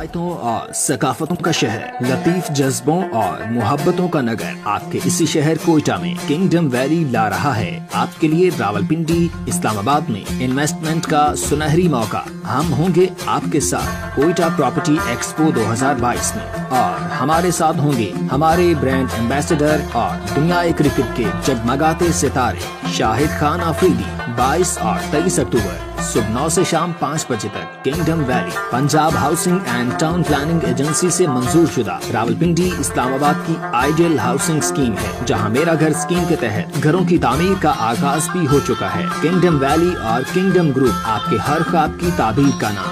रवायतों और सकाफतों का शहर, लतीफ जज्बों और मोहब्बतों का नगर आपके इसी शहर कोयटा में किंगडम वैली ला रहा है। आपके लिए रावलपिंडी, इस्लामाबाद में इन्वेस्टमेंट का सुनहरी मौका। हम होंगे आपके साथ कोयटा प्रॉपर्टी एक्सपो 2022 में। और हमारे साथ होंगे हमारे ब्रांड एम्बेसडर और दुनिया क्रिकेट के जगमगाते सितारे शाहिद खान आफरीदी 22 और 23 अक्टूबर। सुबह नौ से शाम पाँच बजे तक kingdom valley Punjab housing and town planning agency से मंजूर शुदा रावलपिंडी इस्लामाबाद की आइडियल हाउसिंग स्कीम है, जहाँ मेरा घर स्कीम के तहत घरों की तामीर का आगाज़ भी हो चुका है। किंगडम वैली और किंगडम ग्रुप आपके हर ख्वाब की ताबीर का नाम।